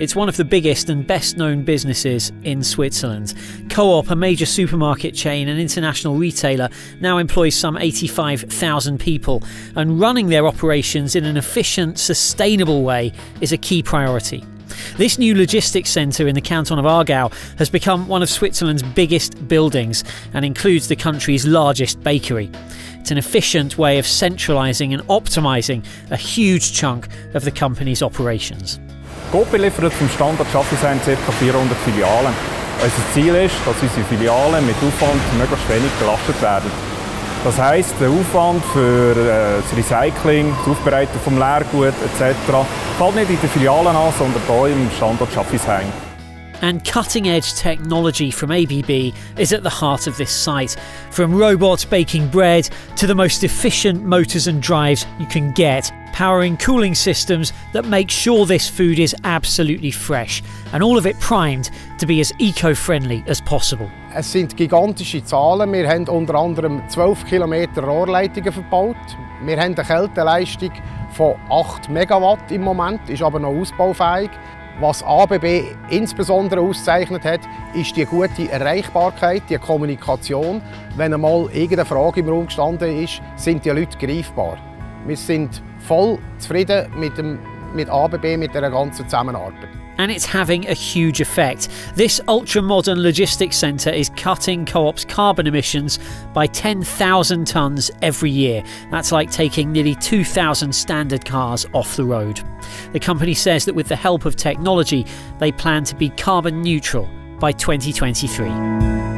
It's one of the biggest and best known businesses in Switzerland. Coop, a major supermarket chain and international retailer, now employs some 85,000 people, and running their operations in an efficient, sustainable way is a key priority. This new logistics centre in the canton of Aargau has become one of Switzerland's biggest buildings and includes the country's largest bakery. It's an efficient way of centralising and optimising a huge chunk of the company's operations. Coop liefert vom Standort Schaffhausen ca. 400 Filialen. Unser Ziel ist, dass unsere Filialen mit Aufwand möglichst wenig belastet werden. Das heisst, der Aufwand für äh, das Recycling, das Aufbereiten vom Leergut etc. fällt nicht in den Filialen an, sondern hier im Standort Schaffhausen. And cutting edge technology from ABB is at the heart of this site. From robots baking bread to the most efficient motors and drives you can get, powering cooling systems that make sure this food is absolutely fresh, and all of it primed to be as eco friendly as possible. Es sind gigantische Zahlen. Wir haben unter anderem 12 Kilometer Rohrleitungen verbaut. Wir haben eine Kälteleistung von 8 Megawatt im Moment, ist aber noch ausbaufähig. Was ABB insbesondere auszeichnet hat, ist die gute Erreichbarkeit, die Kommunikation. Wenn einmal irgendeine Frage im Raum gestanden ist, sind die Leute greifbar. Wir sind voll zufrieden mit, dem, mit ABB, mit der ganzen Zusammenarbeit. and it's having a huge effect. This ultra modern logistics centre is cutting Coop's carbon emissions by 10,000 tonnes every year. That's like taking nearly 2,000 standard cars off the road. The company says that with the help of technology, they plan to be carbon neutral by 2023.